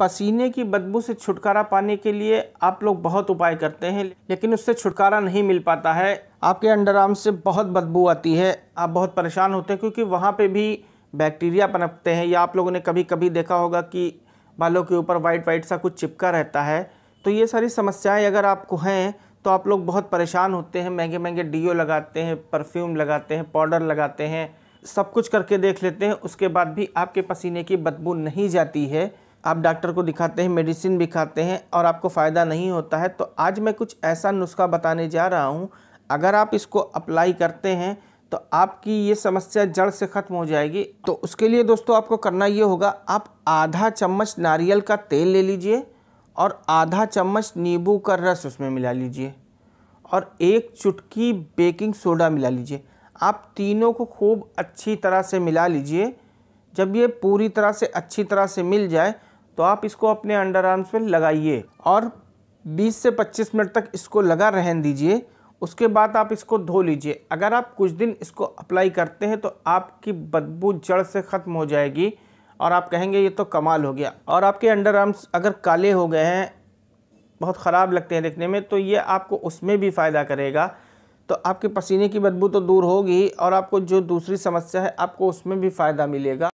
पसीने की बदबू से छुटकारा पाने के लिए आप लोग बहुत उपाय करते हैं, लेकिन उससे छुटकारा नहीं मिल पाता है। आपके अंडर आर्म से बहुत बदबू आती है। आप बहुत परेशान होते हैं क्योंकि वहाँ पे भी बैक्टीरिया पनपते हैं। या आप लोगों ने कभी कभी देखा होगा कि बालों के ऊपर वाइट वाइट सा कुछ चिपका रहता है। तो ये सारी समस्याएँ अगर आपको हैं तो आप लोग बहुत परेशान होते हैं। महँगे महँगे डीओ लगाते हैं, परफ्यूम लगाते हैं, पाउडर लगाते हैं, सब कुछ करके देख लेते हैं। उसके बाद भी आपके पसीने की बदबू नहीं जाती है। आप डॉक्टर को दिखाते हैं, मेडिसिन भी खाते हैं और आपको फ़ायदा नहीं होता है तो आज मैं कुछ ऐसा नुस्खा बताने जा रहा हूँ। अगर आप इसको अप्लाई करते हैं तो आपकी ये समस्या जड़ से ख़त्म हो जाएगी। तो उसके लिए दोस्तों आपको करना ये होगा, आप आधा चम्मच नारियल का तेल ले लीजिए और आधा चम्मच नींबू का रस उसमें मिला लीजिए और एक चुटकी बेकिंग सोडा मिला लीजिए। आप तीनों को खूब अच्छी तरह से मिला लीजिए। जब ये पूरी तरह से अच्छी तरह से मिल जाए तो आप इसको अपने अंडर आर्म्स पे लगाइए और 20 से 25 मिनट तक इसको लगा रहन दीजिए। उसके बाद आप इसको धो लीजिए। अगर आप कुछ दिन इसको अप्लाई करते हैं तो आपकी बदबू जड़ से ख़त्म हो जाएगी और आप कहेंगे, ये तो कमाल हो गया। और आपके अंडर आर्म्स अगर काले हो गए हैं, बहुत ख़राब लगते हैं देखने में तो ये आपको उसमें भी फ़ायदा करेगा। तो आपके पसीने की बदबू तो दूर होगी और आपको जो दूसरी समस्या है, आपको उसमें भी फ़ायदा मिलेगा।